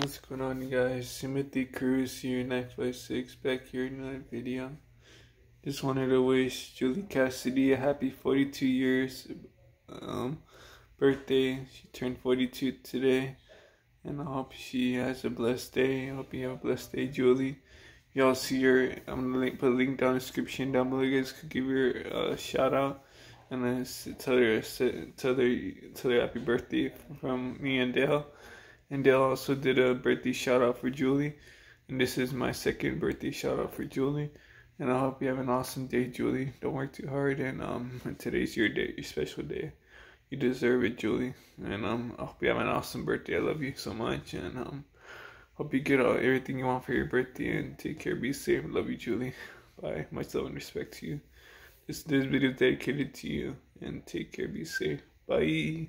What's going on, guys? Timothy Cruz here, 956, back here in another video. Just wanted to wish Julie Cassidy a happy 42 years um, birthday. She turned 42 today, and I hope she has a blessed day. I hope you have a blessed day, Julie. Y'all see her. I'm gonna link, put a link down in the description down below. You guys could give her a shout out and then tell her tell her tell her happy birthday from me and Dale. And Dale also did a birthday shout out for Julie. And this is my second birthday shout out for Julie. And I hope you have an awesome day, Julie. Don't work too hard. And um, today's your day, your special day. You deserve it, Julie. And um, I hope you have an awesome birthday. I love you so much. And um, hope you get all everything you want for your birthday. And take care. Be safe. Love you, Julie. Bye. Much love and respect to you. This this video dedicated to you. And take care. Be safe. Bye.